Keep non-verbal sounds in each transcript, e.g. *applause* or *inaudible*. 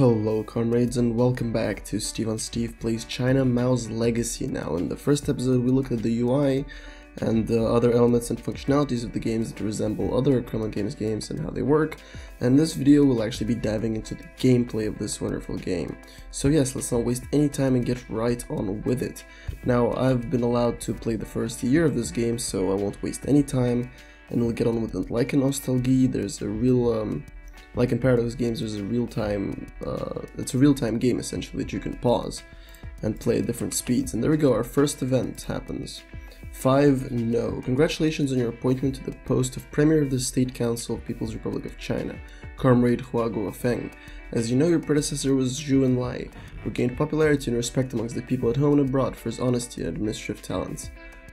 Hello comrades and welcome back to Steve Von Steve Plays China Mao's Legacy now. In the first episode we looked at the UI and the other elements and functionalities of the games that resemble other Kremlin Games games and how they work, and this video will actually be diving into the gameplay of this wonderful game. So yes, let's not waste any time and get right on with it. Now I've been allowed to play the first year of this game so I won't waste any time and we'll get on with it. Like in Ostalgie, there's a real um, like in Paradox games, there's a real-time, uh, it's a real-time game essentially that you can pause and play at different speeds. And there we go, our first event happens. 5 no. Congratulations on your appointment to the post of Premier of the State Council of People's Republic of China, Comrade Hua Guofeng. As you know, your predecessor was Zhou Enlai, who gained popularity and respect amongst the people at home and abroad for his honesty and administrative talents.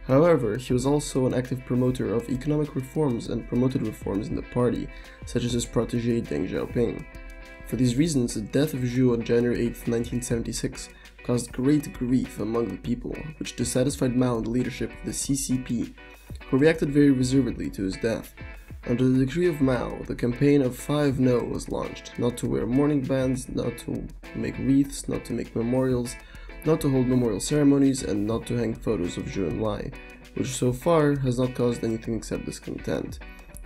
However, he was also an active promoter of economic reforms and promoted reforms in the party, such as his protege Deng Xiaoping. For these reasons, the death of Zhou on January 8, 1976 caused great grief among the people, which dissatisfied Mao and the leadership of the CCP, who reacted very reservedly to his death. Under the decree of Mao, the campaign of 5 No was launched, not to wear mourning bands, not to make wreaths, not to make memorials, not to hold memorial ceremonies, and not to hang photos of Zhou Enlai, which so far has not caused anything except discontent.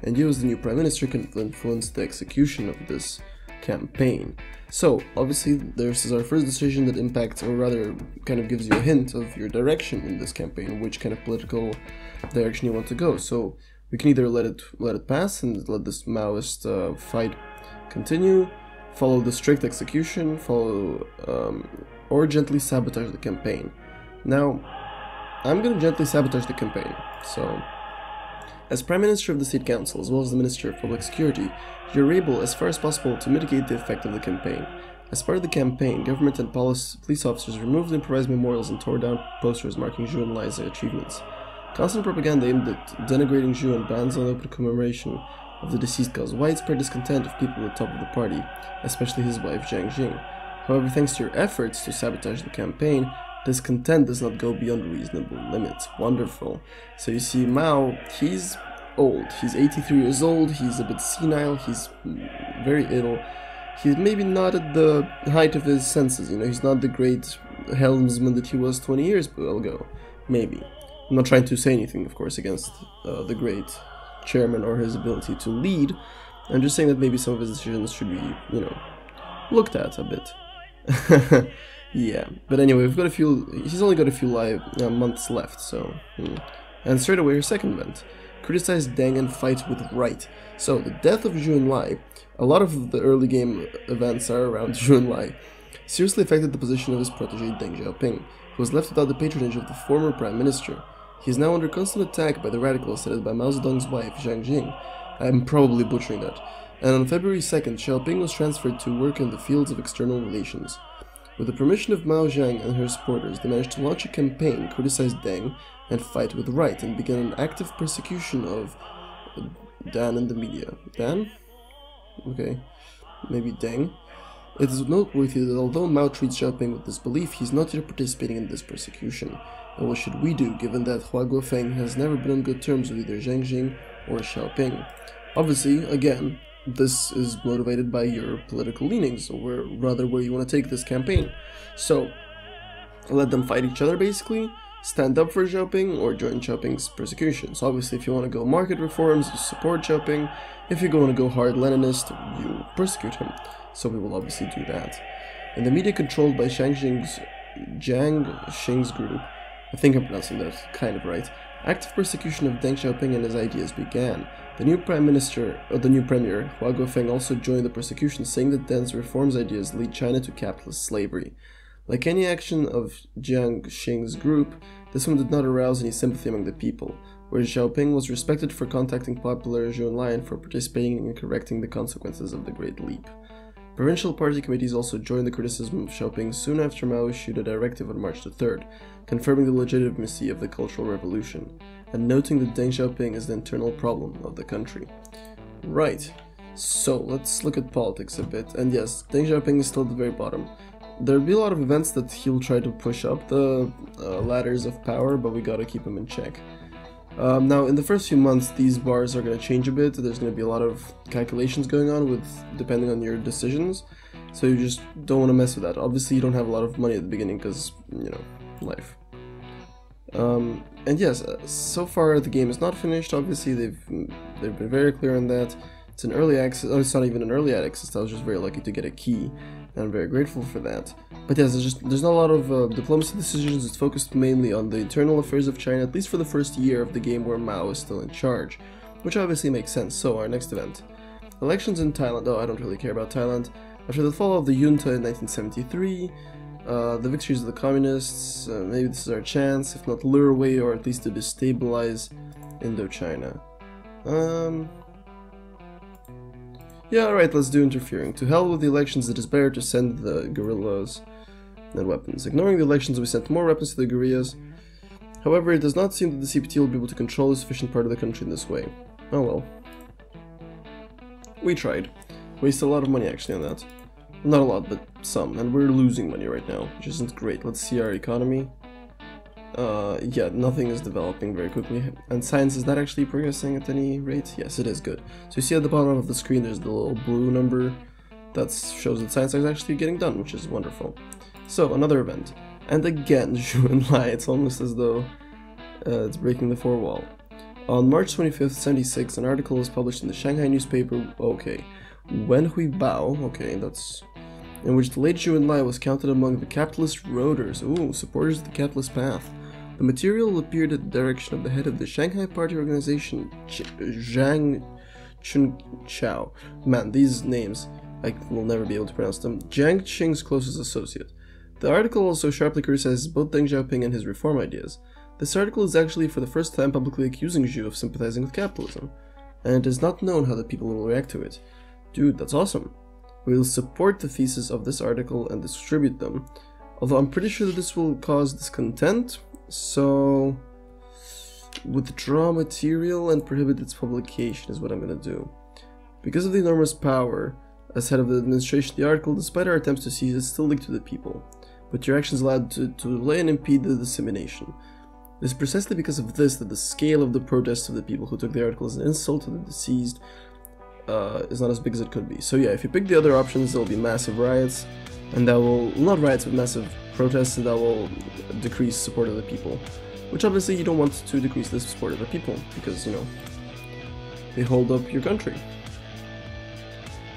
And you as the new Prime Minister can influence the execution of this campaign. So, obviously, this is our first decision that impacts, or rather, kind of gives you a hint of your direction in this campaign, which kind of political direction you want to go. So, we can either let it let it pass and let this Maoist uh, fight continue, follow the strict execution, follow um, or gently sabotage the campaign. Now, I'm gonna gently sabotage the campaign, so... As Prime Minister of the State Council, as well as the Minister of Public Security, you're able, as far as possible, to mitigate the effect of the campaign. As part of the campaign, government and police officers removed improvised memorials and tore down posters marking Zhu and Enlai's achievements. Constant propaganda aimed at denigrating Zhou and bans on open commemoration of the deceased caused widespread discontent of people at the top of the party, especially his wife Jiang Jing. However, thanks to your efforts to sabotage the campaign, discontent does not go beyond reasonable limits. Wonderful. So you see Mao, he's old. He's 83 years old, he's a bit senile, he's very ill. He's maybe not at the height of his senses, you know, he's not the great helmsman that he was 20 years ago. Maybe. I'm not trying to say anything, of course, against uh, the great chairman or his ability to lead. I'm just saying that maybe some of his decisions should be, you know, looked at a bit. *laughs* yeah, but anyway, we've got a few. He's only got a few live uh, months left, so. Hmm. And straight away, her second event. Criticize Deng and fight with right. So, the death of Zhou Enlai, a lot of the early game events are around *laughs* Zhou Enlai, seriously affected the position of his protege Deng Xiaoping, who was left without the patronage of the former prime minister. He is now under constant attack by the radicals headed by Mao Zedong's wife, Zhang Jing. I'm probably butchering that and on February 2nd, Xiaoping was transferred to work in the fields of external relations. With the permission of Mao Zedong and her supporters, they managed to launch a campaign, criticize Deng, and fight with right, and begin an active persecution of Dan in the media. Dan? Okay, maybe Deng. It is noteworthy that although Mao treats Xiaoping with disbelief, he's not yet participating in this persecution. And what should we do, given that Hua Guofeng has never been on good terms with either Jiang Jing or Xiaoping? Obviously, again, this is motivated by your political leanings, or rather where you want to take this campaign. So, let them fight each other basically, stand up for Xiaoping, or join Xiaoping's persecution. So obviously if you want to go market reforms, you support Xiaoping. If you want to go hard Leninist, you persecute him. So we will obviously do that. In the media controlled by Shang Xing's, Jiang Xing's group, I think I'm pronouncing that kind of right, active persecution of Deng Xiaoping and his ideas began. The new prime minister, or the new premier, Hua Guofeng also joined the persecution, saying that Deng's reforms ideas lead China to capitalist slavery. Like any action of Jiang Xing's group, this one did not arouse any sympathy among the people, whereas Xiaoping was respected for contacting popular Zhou Enlai and for participating in correcting the consequences of the Great Leap. Provincial party committees also joined the criticism of Xiaoping soon after Mao issued a directive on March 3rd, confirming the legitimacy of the Cultural Revolution and noting that Deng Xiaoping is the internal problem of the country. Right, so let's look at politics a bit, and yes, Deng Xiaoping is still at the very bottom. There'll be a lot of events that he'll try to push up the uh, ladders of power, but we gotta keep him in check. Um, now, in the first few months, these bars are to change a bit. There's to be a lot of calculations going on with depending on your decisions. So you just don't want to mess with that. Obviously, you don't have a lot of money at the beginning because, you know, life. Um, and yes, uh, so far the game is not finished. Obviously, they've they've been very clear on that. It's an early access. Oh, it's not even an early access. I was just very lucky to get a key, and I'm very grateful for that. But yes, there's just there's not a lot of uh, diplomacy decisions. It's focused mainly on the internal affairs of China, at least for the first year of the game where Mao is still in charge, which obviously makes sense. So our next event, elections in Thailand. Oh, I don't really care about Thailand. After the fall of the junta in 1973, uh, the victories of the communists, uh, maybe this is our chance, if not lure away or at least to destabilize Indochina. Um, yeah, alright, let's do interfering. To hell with the elections, it is better to send the guerrillas and weapons. Ignoring the elections, we sent more weapons to the guerrillas. However, it does not seem that the CPT will be able to control a sufficient part of the country in this way. Oh well. We tried. Wasted a lot of money actually on that. Not a lot, but some. And we're losing money right now, which isn't great. Let's see our economy. Uh, yeah, nothing is developing very quickly. And science, is that actually progressing at any rate? Yes, it is good. So you see at the bottom of the screen, there's the little blue number that shows that science is actually getting done, which is wonderful. So, another event. And again, Zhou Enlai, it's almost as though uh, it's breaking the four wall. On March 25th, 76, an article was published in the Shanghai newspaper, okay, Wen Hui Bao, okay, that's in which the late Zhou Enlai was counted among the capitalist roaders, ooh, supporters of the capitalist path. The material appeared at the direction of the head of the Shanghai Party organization, Ch Zhang Chunqiao. Man, these names, I will never be able to pronounce them. Jiang Qing's closest associate. The article also sharply criticizes both Deng Xiaoping and his reform ideas. This article is actually for the first time publicly accusing Zhu of sympathizing with capitalism, and it is not known how the people will react to it. Dude, that's awesome. We will support the thesis of this article and distribute them, although I'm pretty sure that this will cause discontent, so withdraw material and prohibit its publication is what I'm gonna do. Because of the enormous power as head of the administration, the article, despite our attempts to seize it, still linked to the people, but your actions allowed to, to delay and impede the dissemination. It is precisely because of this that the scale of the protests of the people who took the article as an insult to the deceased uh, is not as big as it could be. So yeah, if you pick the other options, there will be massive riots, and that will, not riots, but massive protests, that will decrease support of the people. Which obviously you don't want to decrease the support of the people, because, you know, they hold up your country.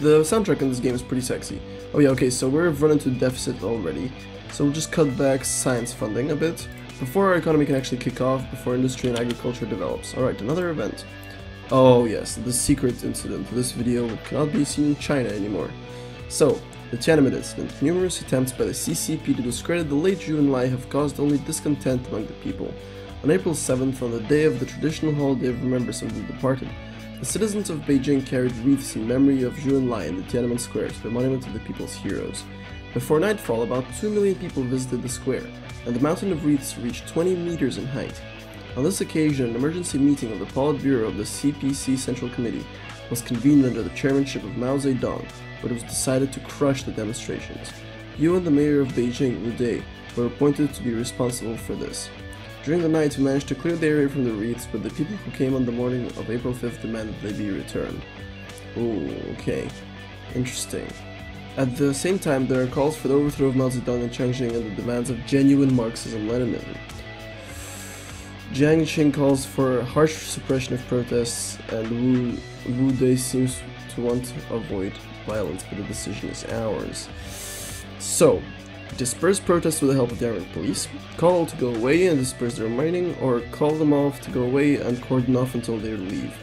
The soundtrack in this game is pretty sexy. Oh yeah, okay, so we're running to deficit already, so we'll just cut back science funding a bit, before our economy can actually kick off, before industry and agriculture develops. Alright, another event. Oh yes, the secret incident this video cannot be seen in China anymore. So, the Tiananmen incident. Numerous attempts by the CCP to discredit the late Zhou Enlai have caused only discontent among the people. On April 7th, on the day of the traditional holiday of remembrance of the departed, the citizens of Beijing carried wreaths in memory of Zhou Enlai in the Tiananmen Square to the monument of the people's heroes. Before nightfall, about 2 million people visited the square, and the mountain of wreaths reached 20 meters in height. On this occasion, an emergency meeting of the Politburo of the CPC Central Committee was convened under the chairmanship of Mao Zedong, but it was decided to crush the demonstrations. You and the mayor of Beijing, Wu Dai, were appointed to be responsible for this. During the night, we managed to clear the area from the wreaths, but the people who came on the morning of April 5th demanded they be returned. Ooh, okay. Interesting. At the same time, there are calls for the overthrow of Mao Zedong and Ching and the demands of genuine Marxism-Leninism. Jiang Qing calls for harsh suppression of protests, and Wu, Wu Dai seems to want to avoid violence, but the decision is ours. So, disperse protests with the help of the armed police, call all to go away and disperse their mining, or call them off to go away and cordon off until they leave.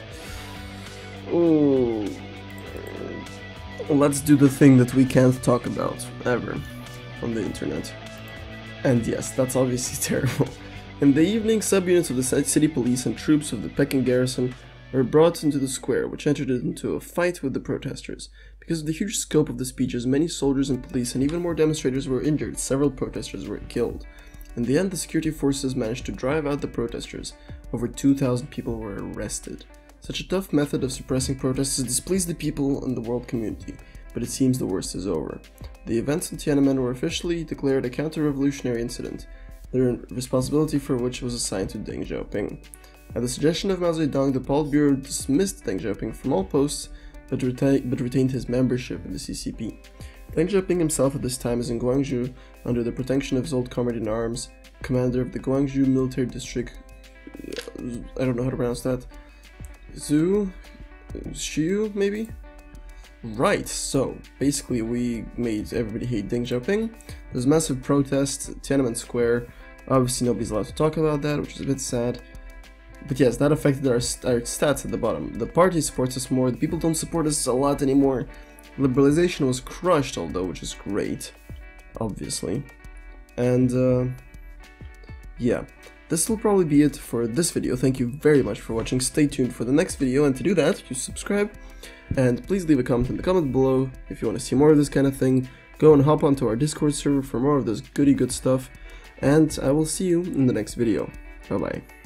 Ooh. Let's do the thing that we can't talk about, ever, on the internet. And yes, that's obviously *laughs* terrible. In the evening, subunits of the city police and troops of the Peking garrison were brought into the square, which entered into a fight with the protesters. Because of the huge scope of the speeches, many soldiers and police and even more demonstrators were injured, several protesters were killed. In the end, the security forces managed to drive out the protesters. Over 2,000 people were arrested. Such a tough method of suppressing protests displeased the people and the world community, but it seems the worst is over. The events in Tiananmen were officially declared a counter-revolutionary incident, the responsibility for which was assigned to Deng Xiaoping. At the suggestion of Mao Zedong, the Politburo dismissed Deng Xiaoping from all posts but, reta but retained his membership in the CCP. Deng Xiaoping himself at this time is in Guangzhou under the protection of his old comrade in arms, commander of the Guangzhou military district. I don't know how to pronounce that. Zhu? Xiu, maybe? Right, so basically we made everybody hate Deng Xiaoping. There's massive protest, Tiananmen Square. Obviously nobody's allowed to talk about that, which is a bit sad. But yes, that affected our, our stats at the bottom. The party supports us more, the people don't support us a lot anymore. Liberalization was crushed, although, which is great, obviously. And, uh, yeah, this will probably be it for this video. Thank you very much for watching. Stay tuned for the next video, and to do that, you subscribe, and please leave a comment in the comment below if you want to see more of this kind of thing. Go and hop onto our Discord server for more of this goody good stuff, and I will see you in the next video. Bye bye.